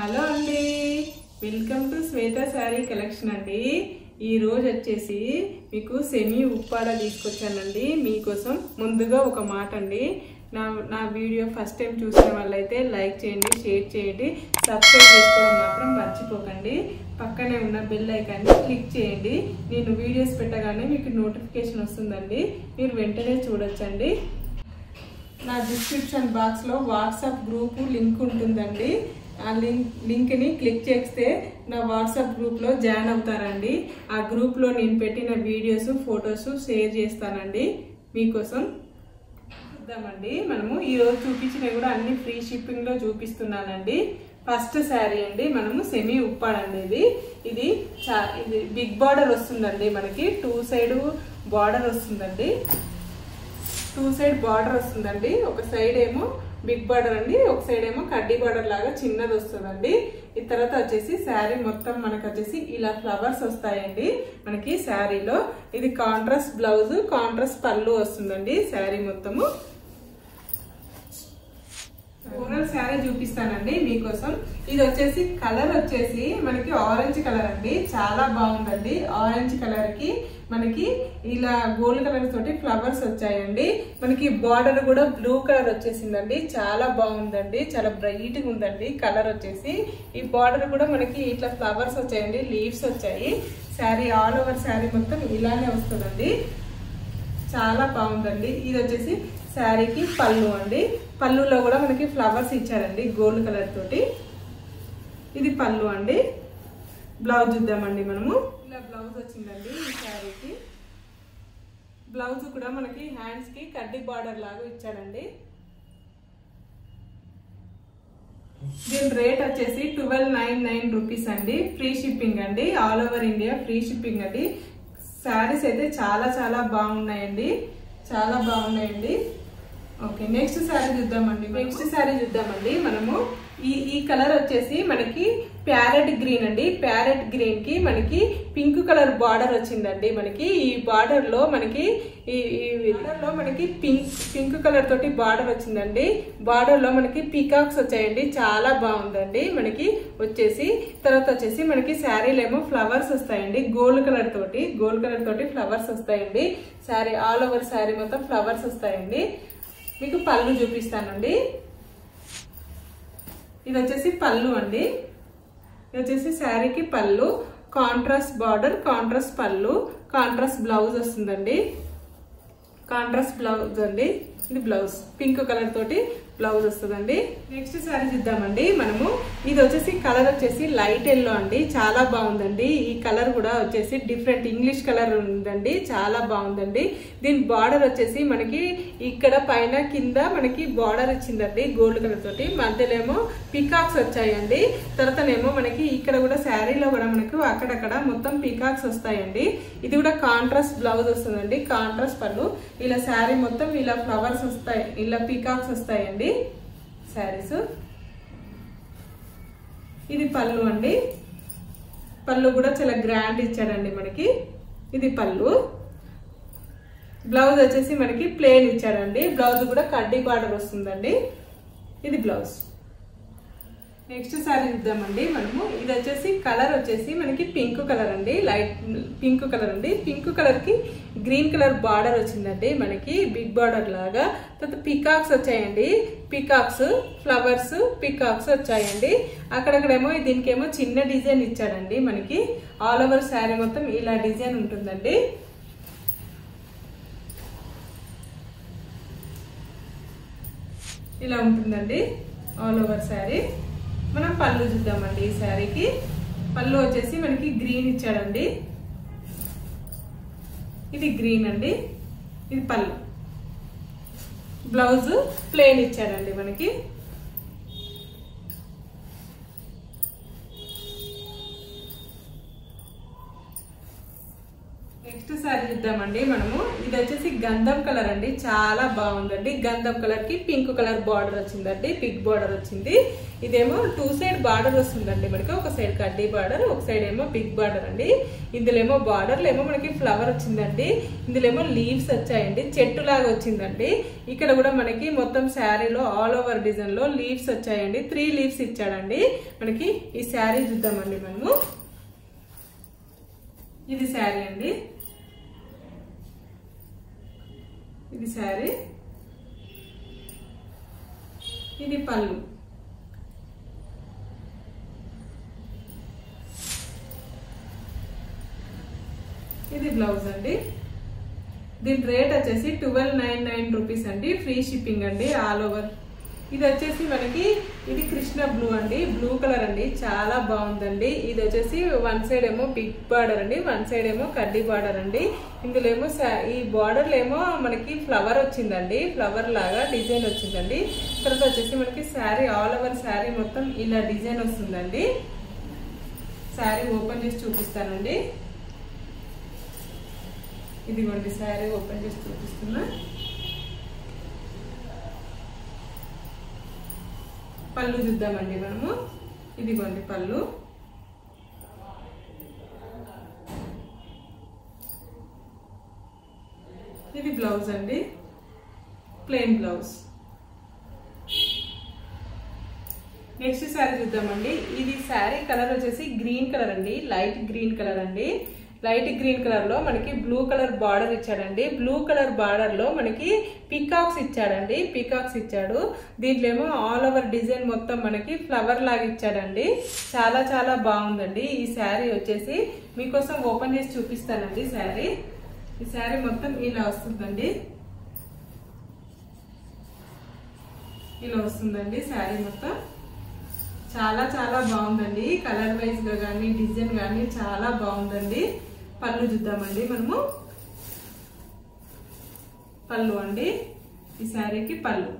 Hello అండి. Welcome to Shweta sari collection అండి. ఈ రోజు వచ్చేసి మీకు సెమీ ఉప్పాడ తీసుకొచ్చానండి. మీకోసం ముందుగా ఒక మాట అండి. నా నా వీడియో ఫస్ట్ టైం చూసిన వాళ్ళైతే లైక్ చేయండి షేర్ చేయండి సబ్స్క్రైబ్ చేసుకోవడం మాత్రం మర్చిపోకండి. పక్కనే ఉన్న బెల్ ఐకాన్ని క్లిక్ చేయండి. నేను వీడియోస్ పెట్టగానే మీకు నోటిఫికేషన్ వస్తుందండి. మీరు వెంటనే చూడొచ్చండి. నా డిస్క్రిప్షన్ బాక్స్లో వాట్సాప్ గ్రూపు లింక్ ఉంటుందండి. ఆ లింక్ లింక్ని క్లిక్ చేస్తే నా వాట్సాప్ గ్రూప్లో జాయిన్ అవుతారండి. ఆ గ్రూప్లో నేను పెట్టిన వీడియోస్ ఫొటోస్ షేర్ చేస్తానండి. మీకోసం చూద్దామండి. మనము ఈరోజు చూపించినవి కూడా అన్ని ఫ్రీ షిప్పింగ్లో చూపిస్తున్నానండి. ఫస్ట్ శారీ అండి మనము సెమీ ఉప్పాడండి ఇది. ఇది చా ఇది బిగ్ బార్డర్ వస్తుందండి మనకి. టూ సైడ్ బార్డర్ వస్తుందండి. టూ సైడ్ బార్డర్ వస్తుందండి. ఒక సైడ్ ఏమో బిగ్ బార్డర్ అండి. ఒక సైడ్ ఏమో కడ్డీ బార్డర్ లాగా చిన్నది వస్తుందండి. ఈ తర్వాత వచ్చేసి శారీ మొత్తం మనకు వచ్చేసి ఇలా ఫ్లవర్స్ వస్తాయండి మనకి శారీలో. ఇది కాంట్రాస్ట్ బ్లౌజ్ కాంట్రాస్ట్ పళ్ళు వస్తుందండి శారీ మొత్తము. ఓవరాల్ శారీ చూపిస్తానండి మీకోసం. ఇది వచ్చేసి కలర్ వచ్చేసి మనకి ఆరెంజ్ కలర్ అండి. చాలా బాగుందండి. ఆరెంజ్ కలర్కి మనకి ఇలా గోల్డ్ కలర్ తోటి ఫ్లవర్స్ వచ్చాయండి. మనకి బార్డర్ కూడా బ్లూ కలర్ వచ్చేసిందండి. చాలా బాగుందండి. చాలా బ్రైట్గా ఉందండి కలర్ వచ్చేసి. ఈ బార్డర్ కూడా మనకి ఇట్లా ఫ్లవర్స్ వచ్చాయండి. లీవ్స్ వచ్చాయి. శారీ ఆల్ ఓవర్ శారీ మొత్తం ఇలానే వస్తుందండి. చాలా బాగుందండి. ఇది వచ్చేసి శారీకి పళ్ళు అండి. పళ్ళులో కూడా మనకి ఫ్లవర్స్ ఇచ్చారండి గోల్డ్ కలర్ తోటి. ఇది పళ్ళు అండి. బ్లౌజ్ చూద్దామండి మనము. ఇలా బ్లౌజ్ వచ్చిందండి ఈ శారీకి. బ్లౌజ్ కూడా మనకి హ్యాండ్స్కి కడ్డీ బార్డర్ లాగా ఇచ్చారండి. దీని రేట్ వచ్చేసి ట్వెల్వ్ నైన్ నైన్ రూపీస్ అండి. ఫ్రీ షిప్పింగ్ అండి. All over India free shipping అండి. శారీస్ అయితే చాలా చాలా బాగున్నాయండి. చాలా బాగున్నాయండి. ఓకే నెక్స్ట్ శారీ చూద్దామండి నెక్స్ట్ శారీ చూద్దామండి మనము. ఈ ఈ కలర్ వచ్చేసి మనకి ప్యారెట్ గ్రీన్ అండి. ప్యారెట్ గ్రీన్కి మనకి పింక్ కలర్ బార్డర్ వచ్చిందండి. మనకి ఈ బార్డర్లో మనకి ఈ బార్డర్లో మనకి పింక్ పింక్ కలర్ తోటి బార్డర్ వచ్చిందండి. బార్డర్లో మనకి పీకాక్స్ వచ్చాయండి. చాలా బాగుందండి. మనకి వచ్చేసి తర్వాత వచ్చేసి మనకి శారీలేమో ఏమో ఫ్లవర్స్ వస్తాయండి. గోల్డ్ కలర్ తోటి గోల్డ్ కలర్ తోటి ఫ్లవర్స్ వస్తాయండి. శారీ ఆల్ ఓవర్ శారీ మొత్తం ఫ్లవర్స్ వస్తాయండి. మీకు పళ్ళు చూపిస్తానండి. ఇది వచ్చేసి పళ్ళు అండి. ఇది వచ్చేసి శారీకి pallu contrast border contrast pallu contrast blouse వస్తుందండి. కాంట్రాస్ట్ బ్లౌజ్ అండి. ఇది బ్లౌజ్ పింక్ కలర్ తోటి బ్లౌజ్ వస్తుందండి. నెక్స్ట్ శారీ చూద్దామండి మనము ఇది వచ్చేసి కలర్ వచ్చేసి లైట్ ఎల్లో అండి. చాలా బాగుందండి. ఈ కలర్ కూడా వచ్చేసి డిఫరెంట్ ఇంగ్లీష్ కలర్ ఉందండి. చాలా బాగుందండి. దీని బార్డర్ వచ్చేసి మనకి ఇక్కడ పైన కింద మనకి బార్డర్ ఇచ్చిందండి గోల్డ్ కలర్ తోటి. మధ్యలో ఏమో పికాక్స్ వచ్చాయండి. తర్వాతనేమో మనకి ఇక్కడ కూడా శారీలో కూడా మనకు అక్కడక్కడ మొత్తం పికాక్స్ వస్తాయండి. ఇది కూడా కాంట్రాస్ట్ బ్లౌజ్ వస్తుందండి. కాంట్రాస్ట్ పళ్ళు. ఇలా శారీ మొత్తం ఇలా ఫ్లవర్స్ వస్తాయి. ఇలా పికాక్స్ వస్తాయండి. శారీస్. ఇది పళ్ళు అండి. పళ్ళు కూడా చాలా గ్రాండ్ ఇచ్చాడండి మనకి. ఇది పళ్ళు. బ్లౌజ్ వచ్చేసి మనకి ప్లేన్ ఇచ్చాడండి బ్లౌజ్ కూడా కడ్డీ బార్డర్ వస్తుందండి. ఇది బ్లౌజ్ నెక్స్ట్ సారీ చూద్దామండి మనము. ఇది వచ్చేసి కలర్ వచ్చేసి మనకి పింక్ కలర్ అండి. లైట్ పింక్ కలర్ అండి. పింక్ కలర్కి గ్రీన్ కలర్ బార్డర్ వచ్చిందండి మనకి. బిగ్ బార్డర్ లాగా. తర్వాత పికాక్స్ వచ్చాయండి. పికాక్స్ ఫ్లవర్స్ పికాక్స్ వచ్చాయండి. అక్కడక్కడేమో దీనికేమో చిన్న డిజైన్ ఇచ్చాడండి మనకి. ఆల్ ఓవర్ శారీ మొత్తం ఇలా డిజైన్ ఉంటుందండి. ఇలా ఉంటుందండి. All over sari. మనం పళ్ళు చూద్దామండి ఈ శారీకి. పళ్ళు వచ్చేసి మనకి గ్రీన్ ఇచ్చాడండి. ఇది గ్రీన్ అండి. ఇది పళ్ళు. బ్లౌజ్ ప్లెయిన్ ఇచ్చాడండి మనకి. నెక్స్ట్ సారీ చూద్దామండి మనము. ఇది వచ్చేసి గంధం కలర్ అండి. చాలా బాగుందండి. గంధం కలర్కి పింక్ కలర్ బార్డర్ వచ్చిందండి. బిగ్ బార్డర్ వచ్చింది. ఇదేమో టూ సైడ్ బార్డర్ వస్తుందండి మనకి. ఒక సైడ్ కడ్డీ బార్డర్ ఒక సైడ్ ఏమో బిగ్ బార్డర్ అండి. ఇందులో ఏమో బార్డర్లో ఏమో మనకి ఫ్లవర్ వచ్చిందండి. ఇందులో ఏమో లీవ్స్ వచ్చాయండి. చెట్టు లాగా వచ్చిందండి. ఇక్కడ కూడా మనకి మొత్తం శారీలో ఆల్ ఓవర్ డిజైన్లో లీవ్స్ వచ్చాయండి. త్రీ లీవ్స్ ఇచ్చాడండి. మనకి ఈ శారీ చూద్దామండి మనము. ఇది శారీ అండి. ఇది శారీ ఇది పళ్ళు. ఇది బ్లౌజ్ అండి. దీని రేట్ వచ్చేసి ట్వెల్వ్ నైన్ నైన్ రూపీస్ అండి. ఫ్రీ షిప్పింగ్ అండి ఆల్ ఓవర్. ఇది వచ్చేసి మనకి ఇది కృష్ణ బ్లూ అండి. బ్లూ కలర్ అండి. చాలా బాగుందండి. ఇది వచ్చేసి వన్ సైడ్ ఏమో బిగ్ బార్డర్ అండి. వన్ సైడ్ ఏమో కడ్డీ బార్డర్ అండి. ఇందులో ఏమో ఈ బార్డర్లో ఏమో మనకి ఫ్లవర్ వచ్చిందండి. ఫ్లవర్ లాగా డిజైన్ వచ్చిందండి. తర్వాత వచ్చేసి మనకి శారీ ఆల్ ఓవర్ శారీ మొత్తం ఇలా డిజైన్ వస్తుందండి. శారీ ఓపెన్ చేసి చూపిస్తానండి. ఇదిగోండి శారీ ఓపెన్ చేసి చూపిస్తున్నా. పళ్ళు చూద్దామండి మనము. ఇదిగోండి పళ్ళు. ఇది బ్లౌజ్ అండి. Plain blouse. నెక్స్ట్ శారీ చూద్దామండి. ఇది శారీ కలర్ వచ్చేసి గ్రీన్ కలర్ అండి. లైట్ గ్రీన్ కలర్ అండి. లైట్ గ్రీన్ కలర్లో మనకి బ్లూ కలర్ బార్డర్ ఇచ్చాడండి. బ్లూ కలర్ బార్డర్లో మనకి పికాక్స్ ఇచ్చాడండి. పికాక్స్ ఇచ్చాడు. దీంట్లో ఏమో ఆల్ ఓవర్ డిజైన్ మొత్తం మనకి ఫ్లవర్ లాగా ఇచ్చాడండి. చాలా చాలా బాగుందండి. ఈ శారీ వచ్చేసి మీకోసం ఓపెన్ చేసి చూపిస్తానండి శారీ. ఈ శారీ మొత్తం ఇలా వస్తుందండి. ఇలా వస్తుందండి శారీ మొత్తం. చాలా చాలా బాగుందండి. కలర్ వైజ్గా కానీ డిజైన్ కానీ చాలా బాగుందండి. పళ్ళు చూద్దామండి మనము. పళ్ళు అండి. ఈ శారీకి pallu.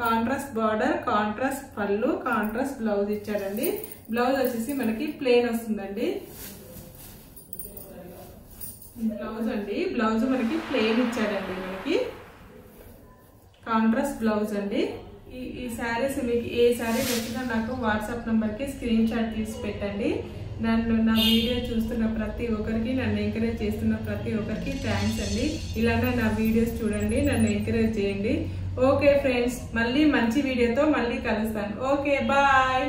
Contrast border contrast pallu contrast blouse ఇచ్చాడండి బ్లౌజ్ వచ్చేసి మనకి ప్లేన్ వస్తుందండి. బ్లౌజ్ అండి. బ్లౌజ్ మనకి ప్లేన్ ఇచ్చాడండి మనకి. కాంట్రాస్ట్ బ్లౌజ్ అండి. ఈ ఈ శారీస్ మీకు ఏ శారీ నచ్చినా నాకు వాట్సాప్ నెంబర్కి స్క్రీన్ షాట్ తీసి పెట్టండి. నన్ను నా వీడియో చూస్తున్న ప్రతి ఒక్కరికి నన్ను ఎంకరేజ్ చేస్తున్న ప్రతి ఒక్కరికి థ్యాంక్స్ అండి. ఇలానే నా వీడియోస్ చూడండి నన్ను ఎంకరేజ్ చేయండి. ఓకే ఫ్రెండ్స్ మళ్ళీ మంచి వీడియోతో మళ్ళీ కలుస్తాను. Okay bye.